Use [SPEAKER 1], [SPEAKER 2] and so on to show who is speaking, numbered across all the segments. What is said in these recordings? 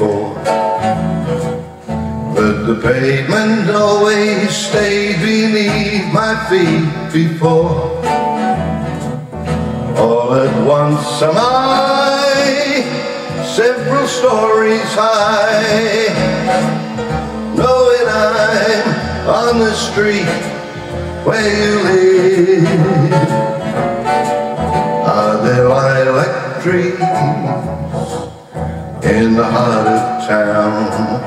[SPEAKER 1] before But the pavement always stayed beneath my feet before. All at once am I several stories high Knowing I'm on the street where you live. Are there lilac trees in the heart of town?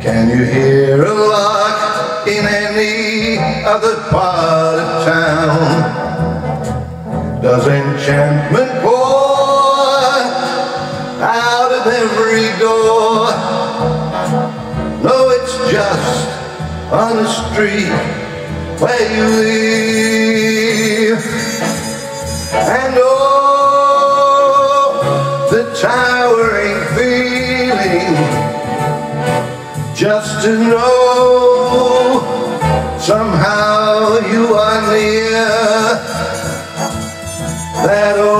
[SPEAKER 1] Can you hear a lark in any other part of town? Does enchantment pour out of every door? No, it's just on the street where you live. And oh, the towering just to know somehow you are near. That oh,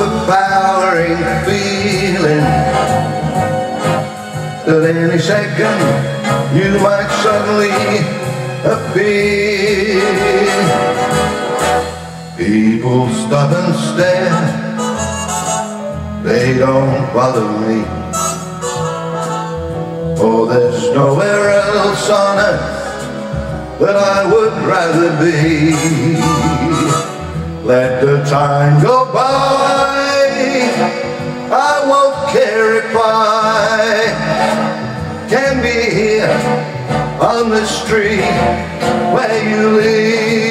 [SPEAKER 1] the powering feeling that any second you might suddenly appear. People stop and stare, they don't bother me. Oh, there's nowhere else on earth that I would rather be. Let the time go by, I won't care if I can be here on the street where you live.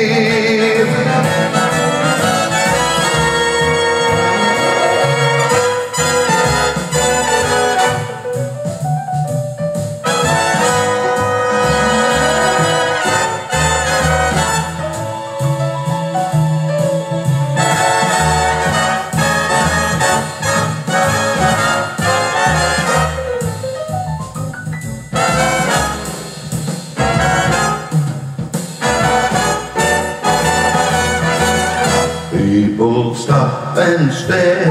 [SPEAKER 1] Stop and stare,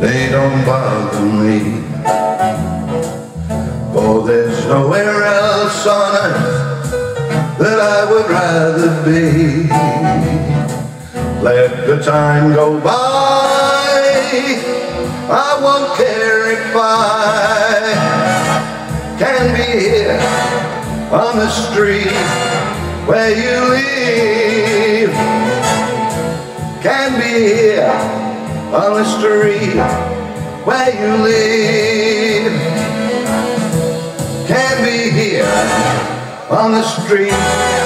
[SPEAKER 1] they don't bother me. For there's nowhere else on earth that I would rather be. Let the time go by, I won't care if I can be here on the street where you live can be here on the street where you live. Can be here on the street.